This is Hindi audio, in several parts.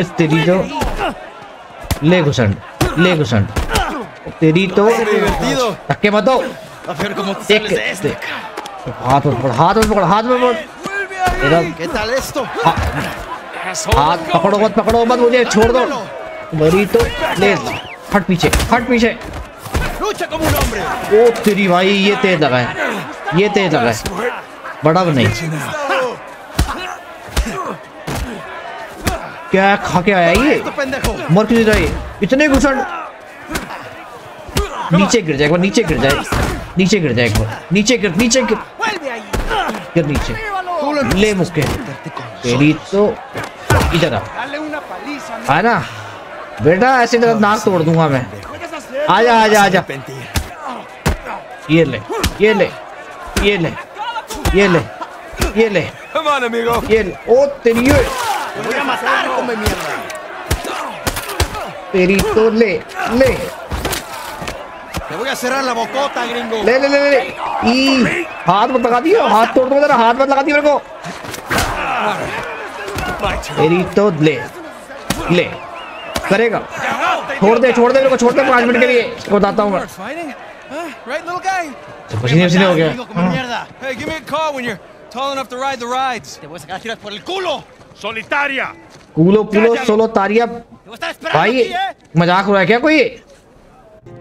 इस तेरी तो ले घुसंड ले घुसंड तेरी तो धक्के मत दो एक. हाथ में पकड़, हाथ में पकड़, हाथ में पकड़. हाथ पकड़ो मत पकड़ो मत मुझे, छोड़ दो मरी तो ले हट पीछे फट पीछे. ओ तेरी भाई, ये तेज लगा है, ये तेज लगा है बड़ा भी नहीं क्या खा के आया ये? मर क्यों ये इतने घुसड़ नीचे गिर जाए एक बार नीचे गिर जाए। नीचे गिर जाए एक बार। नीचे गिर नीचे गिर। गिर नीचे। ले मुक्के तेरी तो इधर आ। आ ना। बेटा ऐसे तेरा नाक तोड़ दूँगा मैं। आजा आजा आजा। ये ले ये ले ये ले ये ले ये ले. ये ले। ओ तेरी Te voy a matar, come mierda. तेरी तो ले ले Te voy a cerrar la bocota, gringo. ले ले ले ले ई हाथ मत लगा दियो हाथ तोड़ दो जरा हाथ मत लगा दियो मेरे को तेरी तो ले ले करेगा छोड़ दे छोड़ दे मेरे को छोड़ दे पाँच मिनट के लिए इसको बताता हूँ मैं Fighting? Huh? Right, little guy? पसीने पसीने हो गया Gringo, come mierda. Hey, give me a call when you're tall enough to ride the rides. Te voy a sacar a tirar por el culo. कूलो कूलो सोलो तारिया भाई. मज़ाक हो रहा है क्या कोई?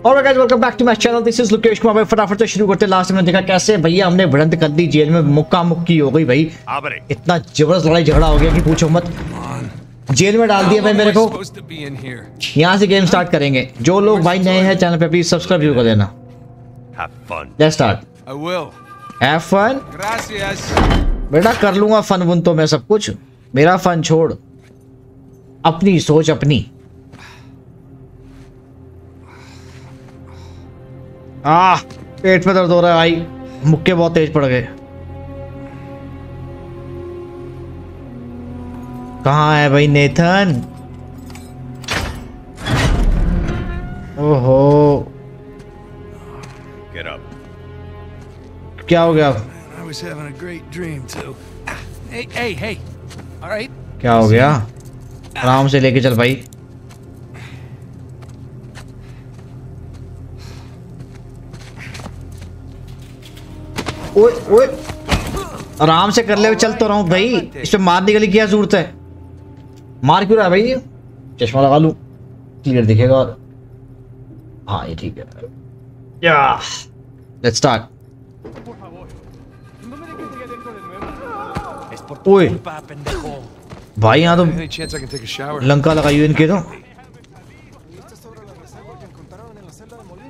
और guys welcome back to my channel this is Lokesh Kumar भाई फटाफट से शुरू करते लास्ट में देखा कैसे भैया हमने भिड़ंत कर दी जेल में मुक्का मुक्की हो गई भाई। इतना ज़बरदस्त लड़ाई झगड़ा हो गया कि पूछो मत। जेल में डाल दिया भाई मेरे को. यहाँ से गेम स्टार्ट करेंगे। जो लोग भाई नए हैं चैनल पे प्लीज़ सब्सक्राइब ज़रूर कर देना। Let's start. Have fun. बेटा कर लूँगा फन वुन तो मैं सब कुछ। मेरा फन छोड़। अपनी सोच अपनी। आ पेट में दर्द हो रहा है भाई। मुक्के बहुत तेज पड़ गए। कहाँ है भाई नेथन? ओहो। Get up. क्या हो गया? I was having a great dream, too. Hey, hey, hey. All right. क्या हो गया? आराम से लेके चल भाई। ओए ओए। आराम से कर ले चल तो रहा हूँ भाई। इस पे मारने के लिए क्या ज़रूरत है? मार क्यों रहा है भाई चश्मा लगा लूँ। क्लियर दिखेगा और हाँ ये ठीक है। या लेट्स स्टार्ट ओए। भाई यहाँ तो लंका लगा यू इनके तो।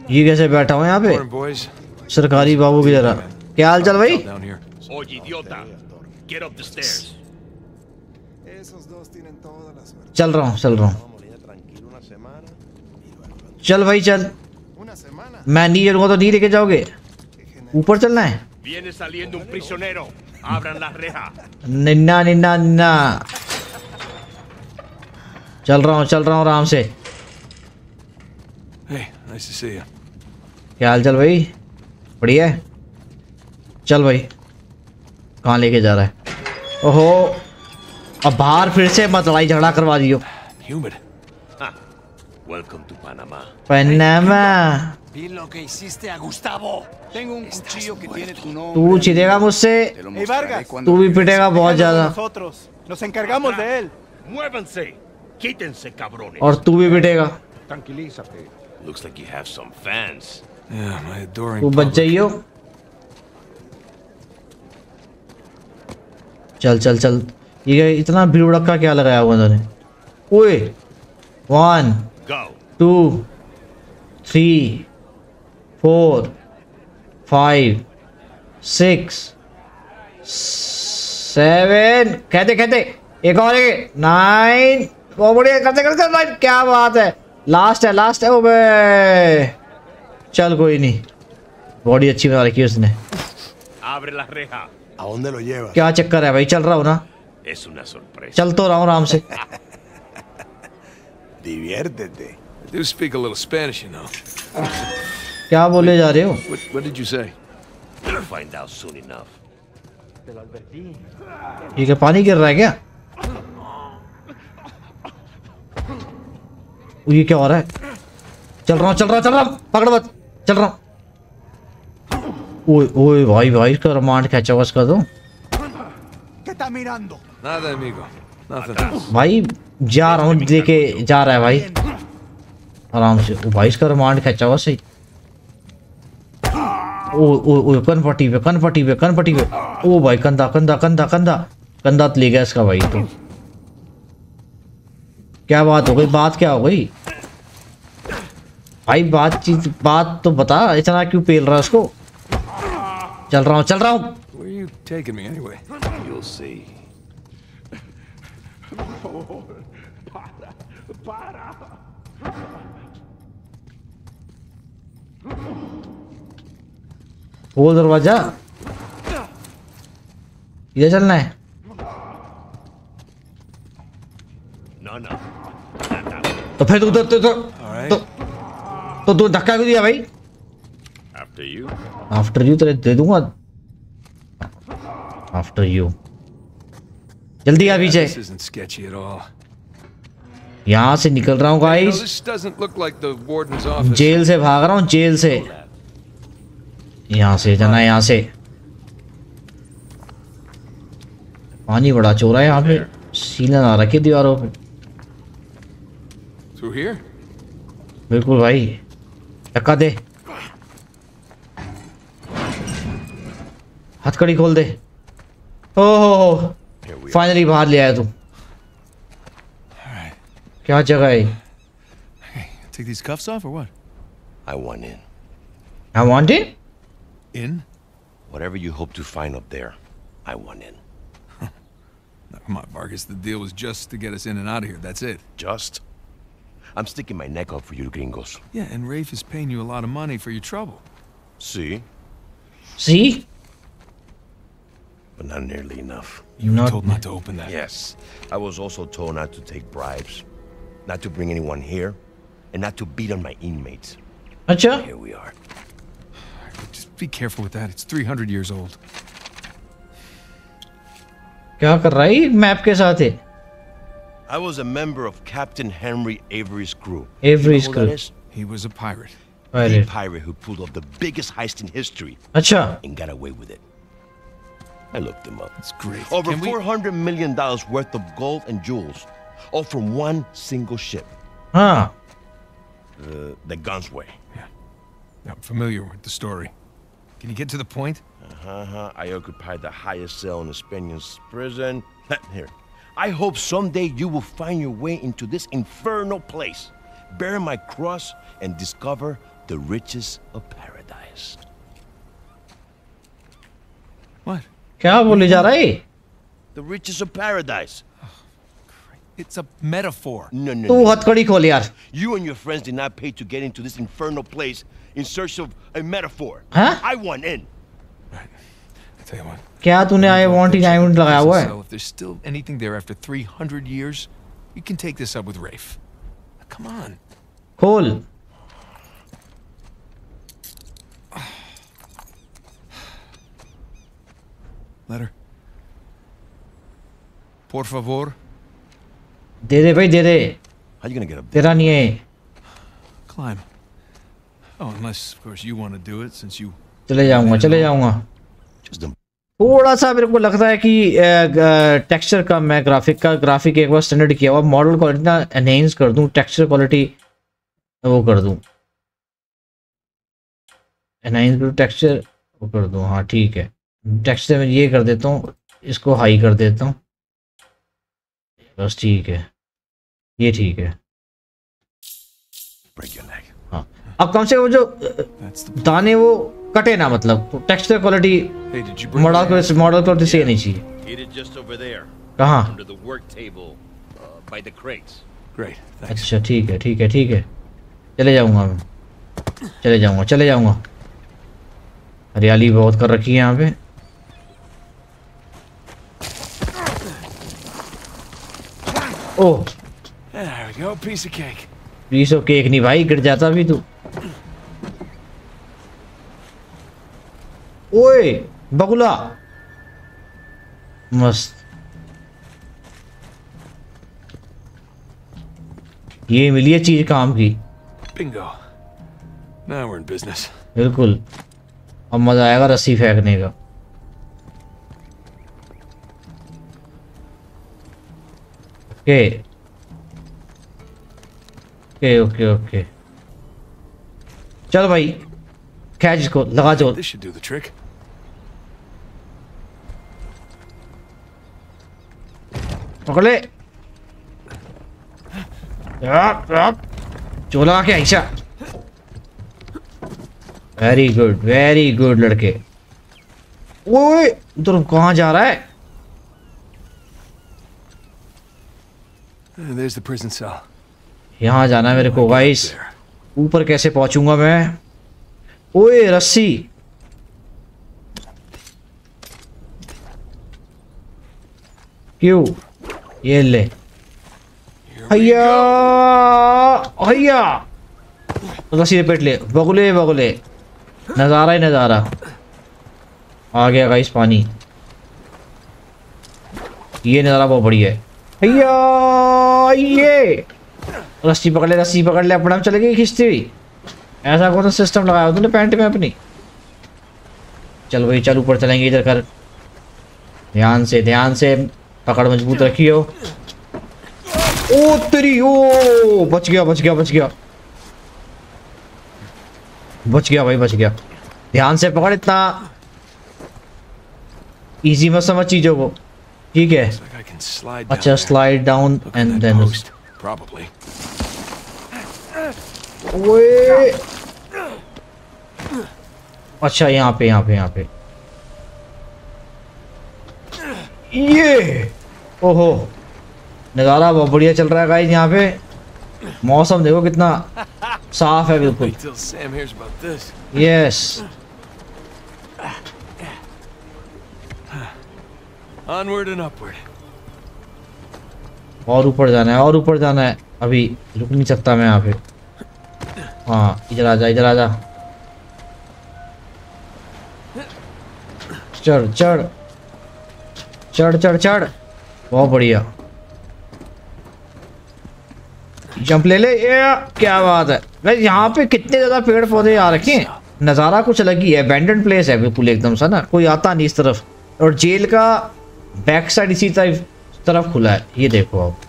ये कैसे बैठा हुआ यहाँ पे? सरकारी बाबू की जरा क्या हाल चाल भाई? चल रहा हूँ चल रहा हूँ। चल भाई चल। मैं नहीं चलूँगा तो नहीं लेके जाओगे? ऊपर चलना है? Abran la reja. निन्ना निन्ना निन्ना चल रहा हूँ चल रहा हूँ आराम से Hey, nice to see you. क्या हाल चाल भाई बढ़िया है चल भाई कहाँ लेके जा रहा है ओहो अब बाहर फिर से मत लड़ाई झगड़ा करवा दियो Humid. Vi lo que hiciste a Gustavo. Tengo un cuchillo que tiene tu nombre. तू छिड़ेगा मुझसे Te lo mostraré cuando तू भी पिटेगा बहुत ज़्यादा nosotros. Nos encargamos de él. ¡Muévanse! ¡Quítense, cabrones! और तू भी पिटेगा Tranquilízate. Looks like you have some fans. Yeah, my adoring तू बच. जाइयो चल चल चल ये इतना भीड़ भड़का क्या लगाया हुआ उन्होंने ओए one two three four five six seven कहते कहते एक और एक नाइन बहुत बढ़िया करते करते भाई क्या बात है। लास्ट है लास्ट है बे। चल कोई नहीं। बॉडी अच्छी बना रखी है उसने. क्या चक्कर है भाई चल रहा हूँ ना. चल तो रहा हूँ आराम से। Diviértete. I do speak a little Spanish, you know. क्या बोले जा रहे हो? What, did you say? You'll find out soon enough. ये क्या पानी गिर रहा है क्या? ये क्या हो रहा है? चल रहा हूँ चल रहा चल रहा पकड़ मत चल रहा ओए ओए भाई भाई इसका रमांड खींचा हुआ इसका तो. भाई जा रहा हूँ देखे जा रहा है भाई। आराम से। ओ भाई इसका रमांड खींचा हुआ सही। ओ ओ ओ कन पट्टी पे कन पे कन पट्टी पे। ओ भाई कंधा कंधा कंधा कंधा। कंधा तो ले गया इसका भाई तो। क्या बात हो गई? बात क्या हो गई? भाई बातचीत बात तो बता। इतना क्यों पेल रहा है उसको? चल रहा हूँ चल रहा हूँ। Anyway? You'll वो दरवाज़ा। ये चलना है। तो फिर तो उधर तो तो तू तो, तो धक्का क्यों दिया भाई? आफ्टर यू आफ्टर यू तेरे दे दूँगा। आफ्टर यू जल्दी आ पीछे। यहाँ से निकल रहा हूँ गाइस जेल से भाग रहा हूँ जेल से। यहाँ से जाना है यहाँ से। पानी बड़ा चोरा है यहाँ पे। सीलन आ रखी दीवारों पे। बिल्कुल भाई। धक्का दे। हथकड़ी खोल दे। ओ हो हो. फाइनली बाहर ले आया तू। क्या जगह है Take these cuffs off or what? I want in. I want it In? Whatever you hope to find up there, I want in. Come on, Vargas. The deal was just to get us in and out of here. That's it. Just? I'm sticking my neck out for you gringos. Yeah, and Rafe is paying you a lot of money for your trouble. See? See? But not nearly enough. You were told not to open that. Yes. I was also told not to take bribes, not to bring anyone here, and not to beat on my inmates. Acha? Here we are. Just be careful with that. It's 300 years old. क्या कर रहा है मैप के साथ है I was a member of Captain Henry Avery's crew. Avery's You know who that crew. is? He was a pirate. The अरे pirate who pulled off the biggest heist in history अच्छा and got away with it. I looked him up. It's great. Over Can we- $400 million worth of gold and jewels, all from one single ship, हाँ the, the Gunsway. I'm familiar with the story. Can you get to the point? Uh-huh. I occupied the highest cell in the Spaniards' prison. Here. I hope someday you will find your way into this infernal place, bear my cross, and discover the riches of paradise. What? क्या बोले जा रहा है The riches of paradise. It's a metaphor. No, no, तू no. हथकड़ी खोल यार You and your friends did not pay to get into this infernal place in search of a metaphor. Huh? I want in. I tell you what. क्या तूने आई वांट इन आई लगाया हुआ है So if there's still anything there after 300 years, you can take this up with Rafe. Come on. खोल Letter. Por favor. दे दे भाई दे दे। How you gonna get up there? तेरा नहीं है। Climb. Oh, unless, of course, you want to do it since you. चले जाऊँगा चले जाऊँगा। Just थोड़ा सा मेरे को लगता है कि टेक्सचर का मैं ग्राफिक का ग्राफिक एक बार स्टैंडर्ड किया हुआ मॉडल क्वालिटी ना एनहेंस कर दूँ टेक्सचर क्वालिटी वो कर दूँ। एनहेंस कर टेक्सचर वो कर दूँ हाँ ठीक है। टेक्सचर में ये कर देता हूँ इसको हाई कर देता हूँ। बस ठीक है। ये ठीक है. हाँ। अब कम से कम जो. दाने वो कटे ना मतलब texture quality? Model quality model quality से नहीं चाहिए। कहाँ. Uh, अच्छा ठीक है ठीक है ठीक है। चले जाऊँगा मैं। चले जाऊँगा चले जाऊँगा। हरियाली बहुत कर रखी है यहाँ पे। Oh. There we go, piece of cake. Piece of cake नहीं भाई गिर जाता भी तू। ओए बगुला। मस्त। ये मिली है चीज़ काम की। Bingo. Now we're in business. बिल्कुल। अब मज़ा आएगा रस्सी फेंकने का। ओके। ओके ओके ओके चल भाई खैच इसको लगा दो This should do the trick. पकड़ ले याप, याप। जो लगा के ऐसा वेरी गुड वेरी गुड लड़के ओए उधर कहाँ जा रहा है Uh, There's the prison cell. यहाँ जाना है मेरे को गाइस ऊपर कैसे पहुंचूँगा मैं? ओए, रस्सी। क्यों? ये ले. हैया रस्सी लपेट ले। बगुले बगुले। नज़ारा ही नज़ारा। आ गया गाइस पानी। ये नज़ारा बहुत बढ़िया है। हैया ये! रस्सी पकड़ ले रस्सी पकड़ ले अपना चले गई खींचती हुई ऐसा कौन सा सिस्टम लगाया हो तूने पैंट में अपनी चल भाई चल ऊपर चलेंगे इधर कर ध्यान से ध्यान से पकड़ मज़बूत रखियो ओ तेरी ओ बच गया बच गया बच गया बच गया भाई बच गया ध्यान से पकड़ इतना इजी मत समझ चीज़ों को ठीक है अच्छा slide down and then. Probably. ओए अच्छा यहाँ पे यहाँ पे यहाँ पे। ये। ओहो। नज़ारा बहुत बढ़िया चल रहा है गाइस यहाँ पे। मौसम देखो कितना साफ़ है बिल्कुल. Yes Onward and upward. और ऊपर जाना है, और ऊपर जाना है। अभी रुक नहीं सकता मैं यहाँ पे। हाँ इधर आ जा, इधर आ जा। चढ़ चढ़। चढ़ चढ़ चढ़। बहुत बढ़िया। जंप ले ले। ये क्या बात है। भाई, यहाँ पे कितने ज़्यादा पेड़ पौधे आ रखे हैं। नज़ारा कुछ अलग ही है। अबैंडन प्लेस है, बिल्कुल एकदम सा ना। कोई आता नहीं इस तरफ़। और जेल का बैक साइड इसी तरफ़ तरफ़ खुला है। ये देखो आप।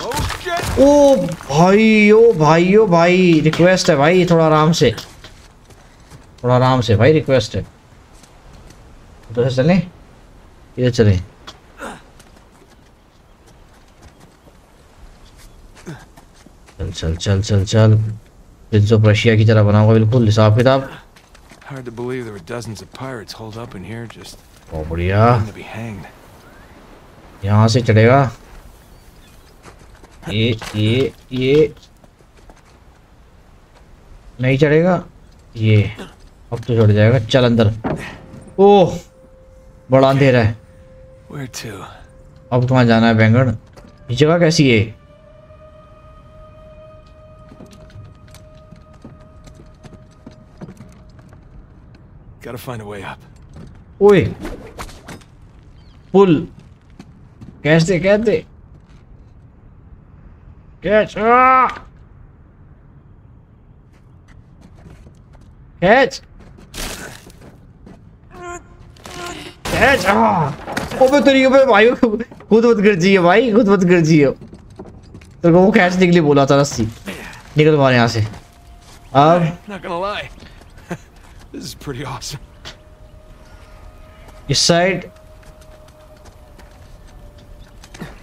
Oh ओ भाई ओ भाई ओ भाई रिक्वेस्ट है भाई थोड़ा आराम से। थोड़ा आराम से भाई रिक्वेस्ट है। तो चलें? इधर चलें। चल चल चल चल चल। प्रिंस ऑफ़ रशिया की तरह बना हुआ बिल्कुल हिसाब किताब। Hard to believe there were dozens of pirates holed up in here just बहुत बढ़िया। to be hanged. यहाँ से चढ़ेगा। ये ये ये। नहीं चढ़ेगा? ये। अब तो चढ़ जाएगा। चल अंदर। ओह बड़ा अंधेरा है। अब कहाँ जाना है बैंगन? ये जगह कैसी है? Gotta find a way up. ओए पुल। कैच दे कैच दे कैच कैच कैच! ओबे तेरी ओबे भाई खुद मत गिर जियो भाई खुद मत गिर जियो। तेरे को वो खींचने के लिए बोला था रस्सी। निकल मार यहाँ से। अब this is pretty awesome. इस साइड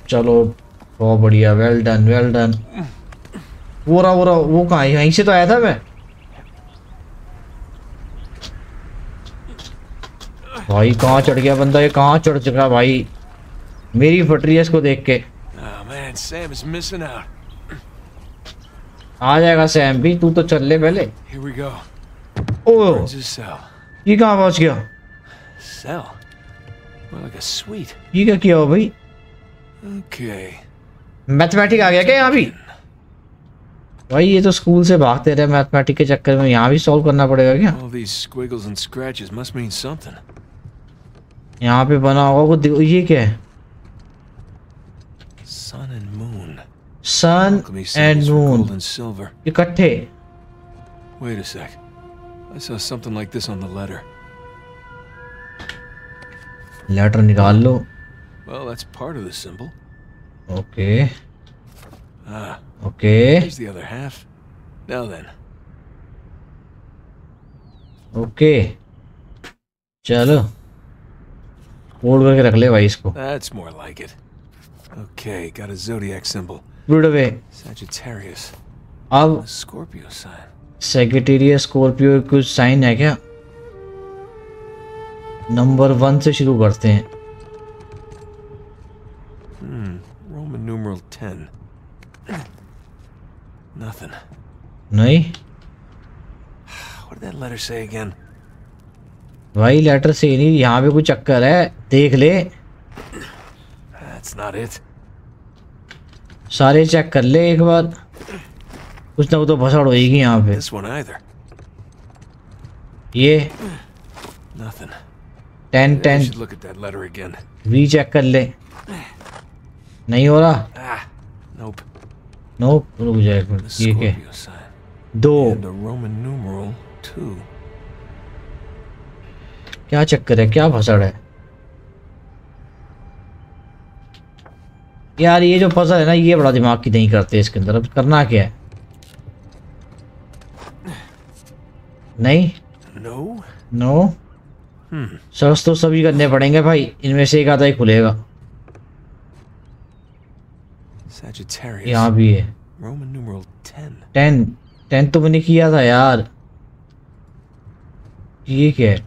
चलो बहुत बढ़िया वेल डन वेल डन वो रहा वो रहा वो कहाँ यहीं से तो आया था मैं? भाई कहाँ चढ़ गया बंदा? ये कहाँ चढ़ चुका भाई? मेरी फट रही है इसको देख के। Out. आ जाएगा सैम भी तू तो चल ले पहले। Here ओ ये कहाँ पहुँच गया. ये क्या किया हो भाई. मैथमेटिक आ गया क्या यहाँ भी भाई ये तो स्कूल से भागते रहे मैथमेटिक के चक्कर में यहाँ भी सॉल्व करना पड़ेगा क्या. यहाँ पे बना होगा कुछ ये क्या है Sun and moon. Sun and moon gold and silver. इकट्ठे Wait a sec. I saw something like this on the letter. Letter निकाल लो Well, that's part of the symbol. Okay Ah, okay here's the other half. Now then, okay चलो फोल्ड करके रख ले भाई इसको that's more like it. Okay, got a zodiac symbol. Good way Sagittarius. अब A Scorpio sign. सेक्रेटेरिया स्कॉर्पियो कुछ साइन है क्या नंबर वन से शुरू करते हैं numeral 10. Nothing. नहीं What did that letter say again? भाई लेटर से नहीं यहाँ पे कुछ चक्कर है देख ले That's not it. सारे चेक कर ले एक बार कुछ ना कुछ तो भसड़ होएगी यहाँ पे This one either. ये Nothing. Ten ten. We check कर ले नहीं हो रहा? Ah, nope. रुक जाए एक मिनट ये क्या? दो। And a Roman numeral 2. क्या चक्कर है? क्या भसड़ है? यार ये जो फ़सल है ना ये बड़ा दिमाग की नहीं करते इसके अंदर। अब करना क्या है? नहीं? No Hmm. सर्च तो सभी करने पड़ेंगे भाई। इनमें से एक आधा ही खुलेगा। Sagittarius. यहाँ भी है Roman numeral 10. टेन टेन तो मैंने किया था यार ये क्या है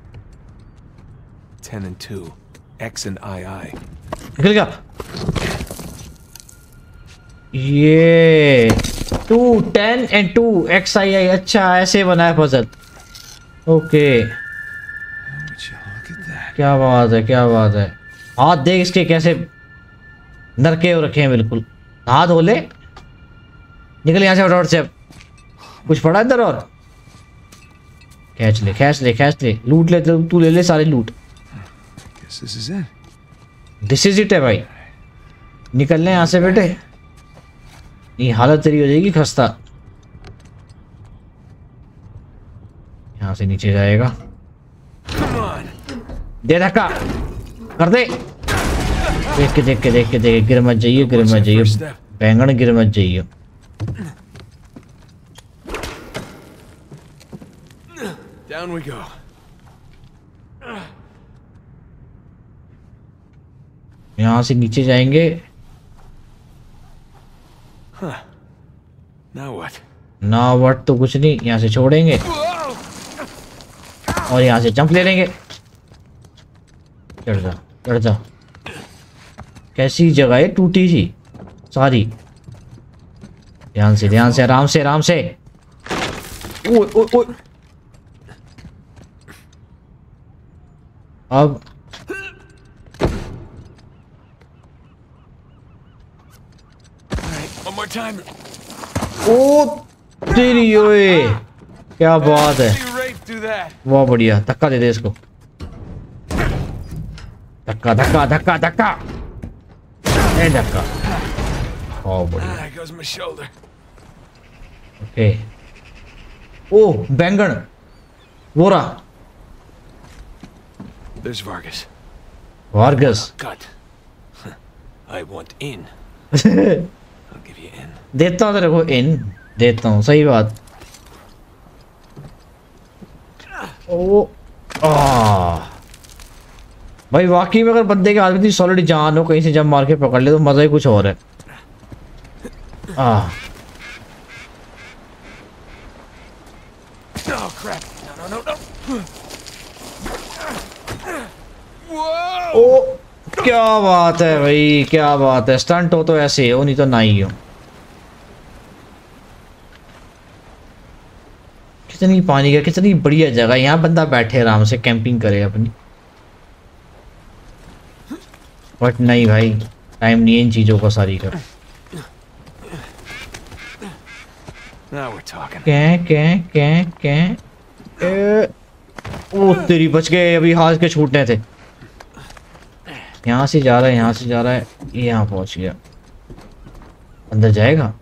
10 and 2. X and II. निकल गया ये two ten and two X I I अच्छा ऐसे बना है पजल ओके? क्या बात है क्या बात है हाथ देख इसके कैसे नरके हो रखे हैं बिल्कुल हाथ धो ले निकल यहाँ से फटाफट से। कुछ पड़ा इधर और? खींच ले खींच ले खींच ले। लूट ले तू तू ले ले सारे लूट। दिस इज़ इट है भाई। निकल ले यहाँ से बेटे। नहीं हालत तेरी हो जाएगी खस्ता। यहाँ से नीचे जाएगा। दे धक्का। कर दे। देख के देख के देख के देख के गिर मत जाइए गिर मत जाइए। बैंगन गिर मत जाइए Down we go. यहाँ से नीचे जाएँगे Now what? ना वट तो कुछ नहीं. यहाँ से छोड़ेंगे. और यहाँ से जंप ले लेंगे. चढ़ जा चढ़ जा. कैसी जगह है? टूटी सी. सारी ध्यान से ध्यान से आराम से आराम से ओए ओए ओए अब One more time. ओ तेरी ओए। क्या बात है. बहुत बढ़िया। धक्का दे दे इसको। धक्का धक्का धक्का धक्का। धक्का। बहुत बढ़िया Ah, there goes my shoulder. Okay oh बैंगन वो रहा There's Vargas. वार्गस Cut. I want in. I'll give you in. देता हूँ तेरे को इन देता हूँ सही बात ओ आ भाई वाकई में अगर बंदे के हाथ में इतनी सॉलिड जान हो कहीं से जब मार के पकड़ ले तो मज़ा ही कुछ और है आ Oh crap! No, no, no, no. Whoa! ओ क्या बात है भाई क्या बात है स्टंट हो तो ऐसे हो नहीं तो ना ही हो कितनी पानी का कितनी बढ़िया जगह यहाँ बंदा बैठे आराम से कैंपिंग करे अपनी। बट नहीं भाई टाइम नहीं इन चीज़ों को सारी का Now we're talking. क्या क्या क्या क्या ए, ओ तेरी बच गए अभी हाथ के छूटने थे। यहाँ से जा रहा है यहाँ से जा रहा है ये यहाँ पहुँच गया। अंदर जाएगा?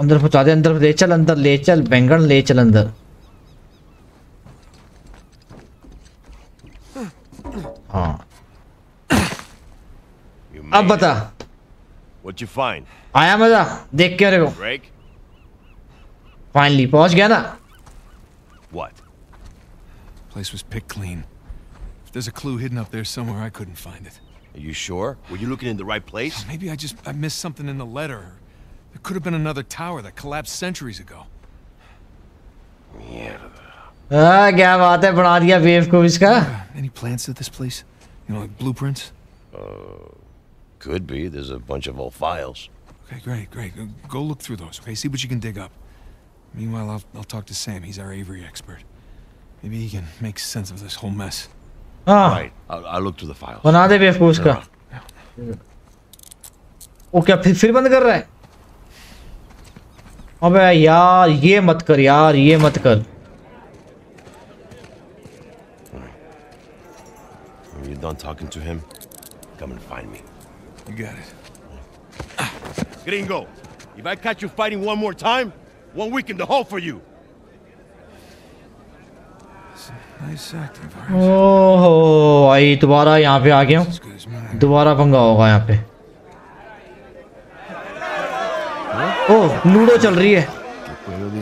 अंदर पहुँचा दे अंदर ले चल अंदर ले चल बैंगन ले चल अंदर। हाँ। अब बता. What'd you find? आया मजा देख के मेरे को Drake? फाइनली पहुँच गया ना What? Place was picked clean. If there's a clue hidden up there somewhere, I couldn't find it. Are you sure? Were you looking in the right place? Maybe I just I missed something in the letter. There could have been another tower that collapsed centuries ago. Mierda. हाँ क्या बात है बना दिया वेव को इसका Uh, any plans to this place? You know, like blueprints? Could be. There's a bunch of old files. Okay, great, great. Uh, Go look through those, okay? See what you can dig up. Meanwhile, I'll, I'll talk to Sam. He's our Avery expert. Maybe he can make sense of this whole mess. हाँ Right. I'll, I'll look through the files. बना दे वेव को उसका वो क्या फिर फिर बंद कर रहा है अबे यार ये मत कर यार ये मत कर When you're done talking to him, come and find me. You got it. Gringo, if I catch you fighting one more time, one week in the hole for you. Nice. ओहो भाई दोबारा यहाँ पे आ गया हूँ. दोबारा पंगा होगा यहाँ पे ओह लूडो चल रही है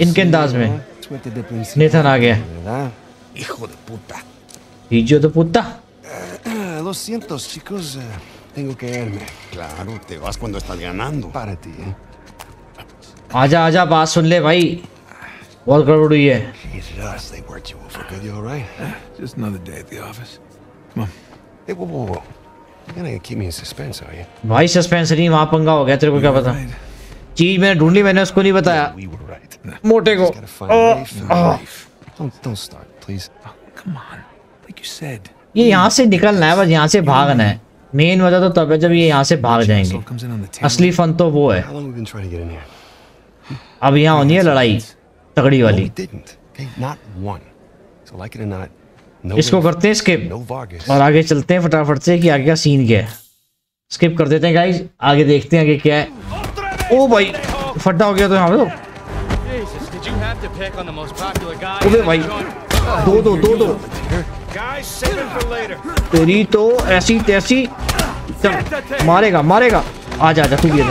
इनके अंदाज में de नेथन आ गया. Hijo de puta. तो पुत्ता Ah, Lo siento, chicos. Eh, tengo que irme. Claro, te vas cuando estás ganando. Para ti, ¿eh? आजा आजा बात सुन ले भाई बहुत गड़बड़ हुई है Jesus, they worked you over good. You all right? Just another day at the office. Come on. Hey, whoa, whoa, whoa. You're gonna keep me in suspense, are you? भाई सस्पेंस नहीं वहाँ पंगा हो गया तेरे को क्या पता. चीज़ मैंने ढूंढ मैंने उसको नहीं बताया We were right. मोटे को oh. Don't, don't start, please. Oh, come on. Like you said. ये यहाँ से निकलना है बस यहाँ से भागना है मेन वजह तो तब है जब ये यहाँ से भाग जाएँगे। असली फन तो वो है। अब यहाँ होनी है लड़ाई तगड़ी वाली। इसको करते हैं स्किप और आगे चलते हैं फटाफट से कि आगे का सीन क्या है। स्किप कर देते हैं गाइस आगे देखते हैं आगे क्या है। ओ भाई फटा हो गया तो यहाँ पे तो। दो, दो, दो, दो। तेरी तो ऐसी तैसी चल, मारेगा मारेगा। आजा आजा तू भी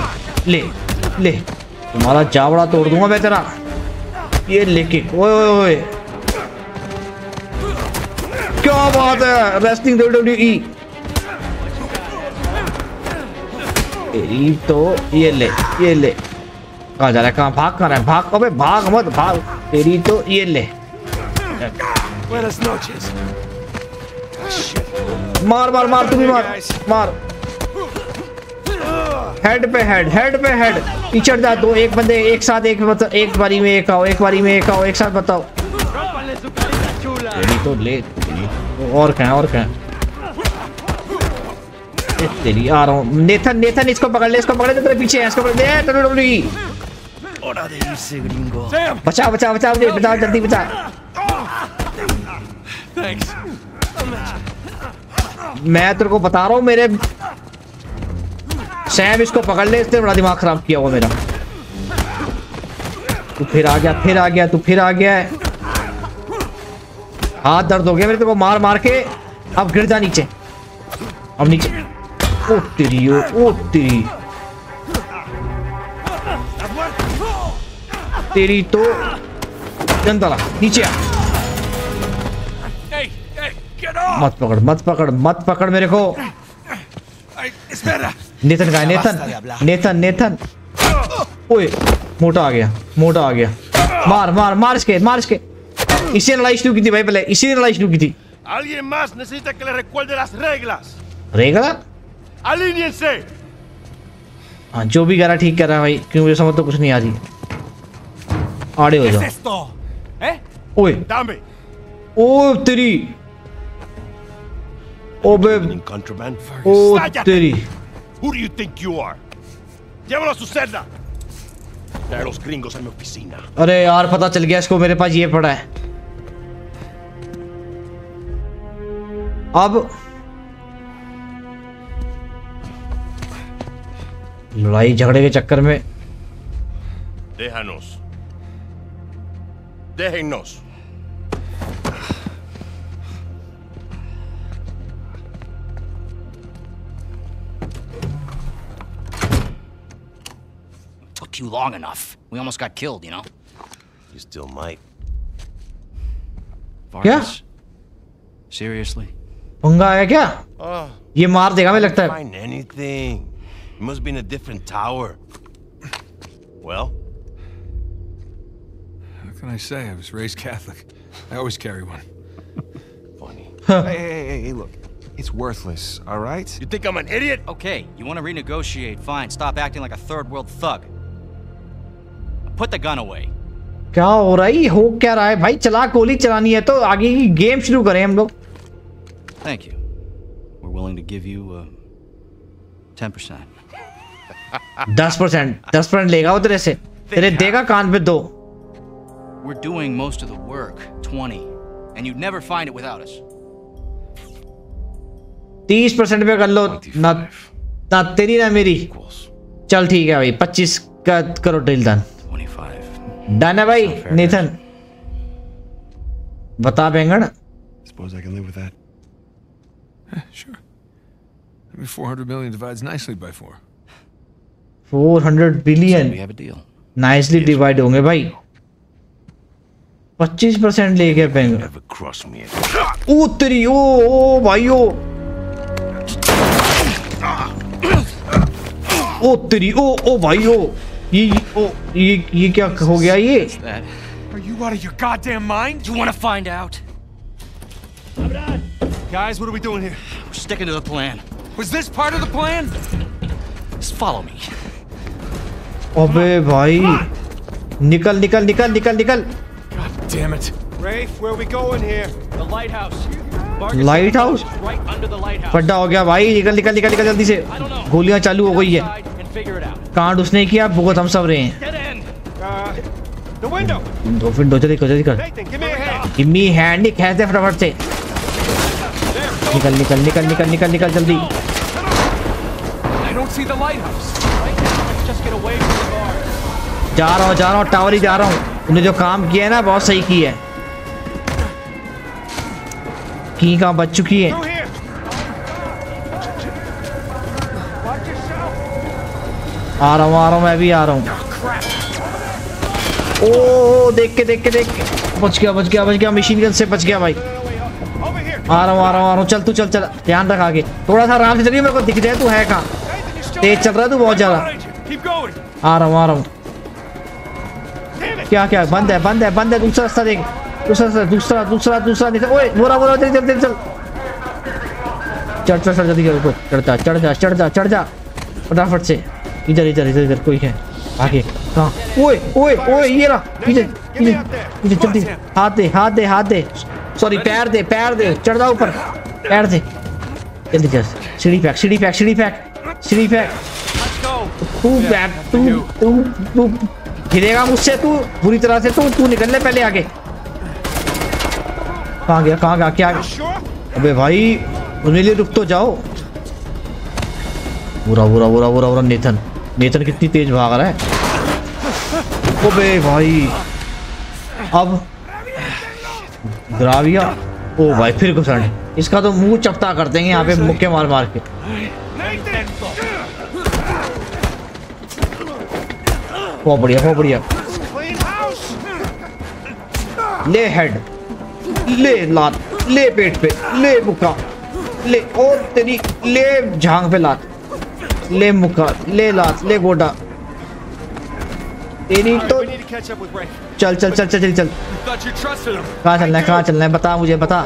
ले ले। तुम्हारा चावड़ा तोड़ दूँगा मैं तेरा। ये लेके। ओए ओए ओए। क्या बात है? रेस्लिंग डब्ल्यू ई तेरी तो ये ले ये ले। कहाँ जा रहा है कहाँ भाग, कहाँ रहा है? भाग, अबे भाग मत, भाग। तेरी तो ये ले। Buenas noches. मार मार मार तू भी मार मार। हेड पे हेड हेड पे हेड पीछे जा दो एक बंदे एक साथ एक बता, एक बारी में एक आओ एक बारी में एक आओ एक साथ बताओ. तेरी तो ले तेरी। और क्या और क्या? तेरी आ रहा हूँ। नेथन नेथन इसको पकड़ ले इसको पकड़ ले तेरे पीछे है इसको पकड़ ले। WWE Sam, बचा बचा बचा बचा जल्दी बचा। Thanks. मैं तेरे को बता रहा हूँ मेरे सैम इसको पकड़ ले इसने बड़ा दिमाग खराब किया हुआ मेरा। तू फिर आ गया फिर आ गया तू फिर आ गया। हाथ दर्द हो गया मेरे तेरे को मार मार के। अब गिर जा नीचे। अब नीचे। ओ तेरी ओ, तेरी। तेरी तो जनता नीचे आ। मत पकड़ मत पकड़ मत पकड़ मेरे को. नेथन का नेथन नेथन नेथन ओए मोटा आ गया मोटा आ गया मार मार मार इसके मार इसके इसी ने लड़ाई शुरू की थी भाई पहले इसी ने लड़ाई शुरू की थी Alguien más necesita que le recuerde las reglas. रहेगा ¡Alíñense! हाँ जो भी कह रहा है, ठीक कह रहा है भाई क्योंकि मुझे समझ तो कुछ नहीं आ रही आड़े हो जाओ? ¿Eh? ओए Dame. ओ तेरी ओ बे In contraband? ओ तेरी Who do you think you are? Llévalo a su celda. Trae a los gringos a mi oficina. अरे यार पता चल गया इसको मेरे पास ये पड़ा है अब लड़ाई झगड़े के चक्कर में Déjanos. Déjennos. you long enough. We almost got killed, you know? You still might. Vargas? Seriously? पंगा आया क्या Oh, ये मार देगा मुझे लगता है find anything. It must be in a different tower. Well, How can I say? I was raised Catholic. I always carry one. funny. hey, hey, hey, hey, look. It's worthless, all right? You think I'm an idiot? Okay, you want to renegotiate? Fine. Stop acting like a third world thug. Put the gun away. क्या हो रहा है हो क्या रहा है भाई चला गोली चलानी है तो आगे की गेम शुरू करें हम लोग you. We're willing to give you uh, 10%. दस परसेंट दस परसेंट लेगा वो तेरे से तेरे देगा कान पे दो We're doing most of the work, 20. And you'd never find it without us. तीस परसेंट पे कर लो ना ना तेरी ना मेरी चल ठीक है भाई पच्चीस का करो डील डन 25. डन है भाई नीथन। बता बेंगन। Suppose I can live with that sure I mean 400 million divides nicely by 4 400 billion nicely divide होंगे भाई। 25% ले गए बेंगन। ओ तेरी ओ ओ भाई ओ ओ तेरी ओ ओ भाई ओ ये ओ ये ये क्या हो गया ये Are you out of your goddamn mind? You want to find out? Guys, what are we doing here? We're sticking to the plan. Was this part of the plan? Just follow me. अबे भाई निकल निकल निकल निकल निकल God damn it. Rafe, where are we going here? The lighthouse. Lighthouse? Right under the lighthouse. फड्डा हो गया भाई निकल निकल निकल निकल जल्दी से. गोलियाँ चालू हो गई है कांड उसने किया भुगत हम सब रहे हैं. Uh. दो फिर दो जल्दी कर जल्दी कर hand. हैंड खेलते फटाफट से निकल निकल निकल निकल निकल निकल जल्दी. जा रहा हूँ जा रहा हूँ टावर ही जा रहा हूँ तूने जो काम किया है ना बहुत सही किया है की कहाँ बच चुकी है आ रहा हूँ, आ रहा हूँ, मैं भी आ रहा हूँ। ओ, देख के देख के देख के। बच गया बच गया बच गया मशीन गन से बच गया भाई। आ रहा हूँ, आ रहा हूँ, आ रहा हूँ। चल तू, चल चल, ध्यान रख आगे। थोड़ा सा आराम से चलिए, मेरे को दिख जाए, तू है कहाँ? तेज चल रहा है, तू बहुत ज़्यादा। आ रहा हूँ, आ रहा हूँ। क्या क्या, बंद है बंद है बंद है, दूसरा रास्ता देख। दूसरा रास्ता, दूसरा दूसरा दूसरा निकल ओए बोरा बोरा जल्दी जल्दी चल चढ़ चढ़ चढ़, जल्दी चढ़ जा चढ़ जा चढ़ जा चढ़ जा। फटाफट से। इधर इधर इधर इधर, कोई है। आगे, कहाँ? ओए ओए ओए, ये रहा। पीछे पीछे पीछे, जल्दी। हाथ दे हाथ दे हाथ दे। सॉरी पैर दे पैर दे। चढ़ जा ऊपर। पैर दे। जल्दी चल सीढ़ी फेंक सीढ़ी फेंक सीढ़ी फेंक सीढ़ी फेंक तू बैक तू तू तू। गिरेगा मुझसे, तू। बुरी तरह से तू तू निकल ले पहले आगे। कहाँ गया कहाँ गया, क्या? अबे भाई मेरे लिए रुक तो जाओ। बुरा बुरा बुरा बुरा बुरा नेथन नेथन कितनी तेज भाग रहा है। ओबे भाई। अब ग्राविया, ओ भाई, फिर घुसण इसका तो मुँह चपटा कर देंगे यहाँ पे मुक्के मार मार के। बहुत बढ़िया बहुत बढ़िया। ले हेड। ले लात, ले पेट पे, ले मुक्का ले और तेरी, ले झांग पे लात। ले मुखा ले लात ले गोडा। तेरी तो चल चल चल चल चल चल। कहा चलना है कहाँ चलना है? बता मुझे बता।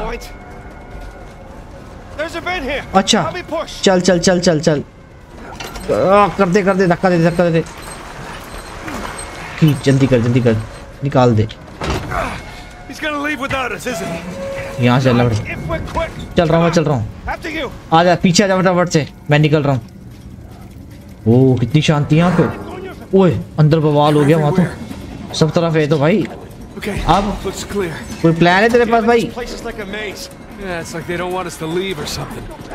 अच्छा। चल चल चल चल चल। कर दे कर दे धक्का दे धक्का दे। दे जल्दी कर जल्दी कर। निकाल दे। यहाँ से चल रहा हूँ चल रहा हूँ। आ जा पीछे आ जा फटाफट से। मैं निकल रहा हूँ। ओ कितनी शांति यहाँ पे। ओए अंदर बवाल हो गया वहाँ तो। सब तरफ़ है तो भाई। अब कोई प्लान है तेरे पास भाई?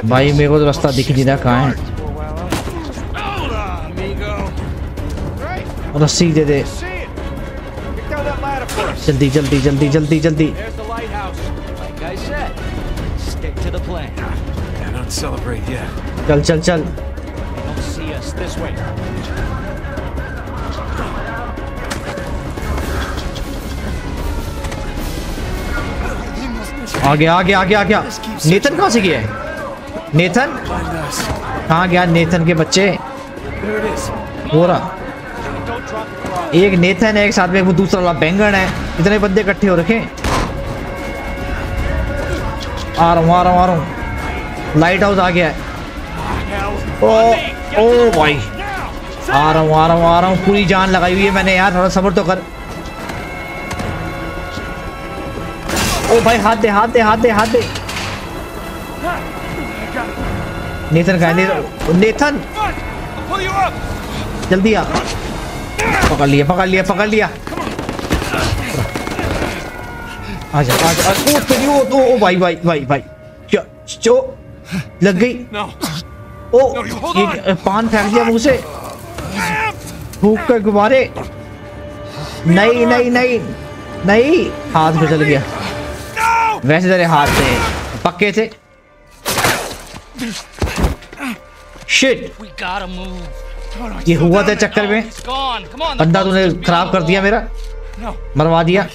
भाई मेरे को तो रास्ता दिख नहीं रहा कहा है? रस्सी दे दे। जल्दी जल्दी जल्दी जल्दी जल्दी। चल चल चल। Us this way. आ गया आ गया आ गया आ गया नेथन कहाँ से गया है? नेथन कहाँ गया नेथन के बच्चे. हो रहा। एक नेथन है, एक साथ में वो दूसरा वाला बैंगन है। इतने बंदे इकट्ठे हो रखे आ रहा हूँ, आ रहा हूँ, आ रहा हूँ। लाइट हाउस आ गया है। ओ ओ भाई आ रहा हूँ आ रहा हूँ आ रहा हूँ। पूरी जान लगाई हुई है मैंने यार थोड़ा सब्र तो कर। ओ भाई हाथ दे हाथ दे हाथ दे हाथ दे। नेथन का नेथन। नेथन. जल्दी आ। पकड़ लिया पकड़ लिया पकड़ लिया। आजा आजा ओ तेरी ओ भाई भाई भाई भाई। क्या चो लग गई. ओ ये पान फेंक दिया मुँह भूख के गुब्बारे। नहीं नहीं नहीं नहीं हाथ फिसल गया। वैसे तेरे हाथ थे पक्के थे शिट ये हुआ था चक्कर में। बंदा तूने खराब कर दिया मेरा। मरवा दिया।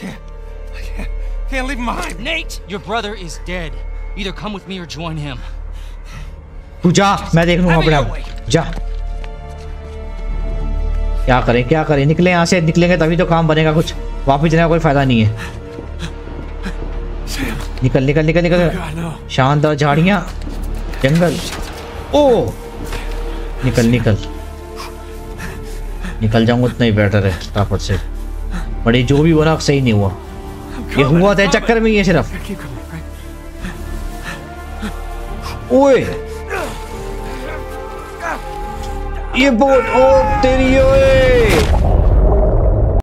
Can't leave him. Nate, your brother is dead. Either come with me or join him. तू जा मैं देख लूँगा अपने आप। जा। क्या करें क्या करें? निकले यहाँ से निकलेंगे तभी तो काम बनेगा कुछ। वापिस जाने का कोई फ़ायदा नहीं है। निकल निकल निकल निकल. शानदार झाड़ियाँ। जंगल। ओ! निकल निकल। निकल जाऊँगा उतना ही बेटर है फटाफट से। बड़ी जो भी बना सही नहीं हुआ। ये हुआ था चक्कर में ही है सिर्फ़? ओए! ये बोट ओ तेरी ओए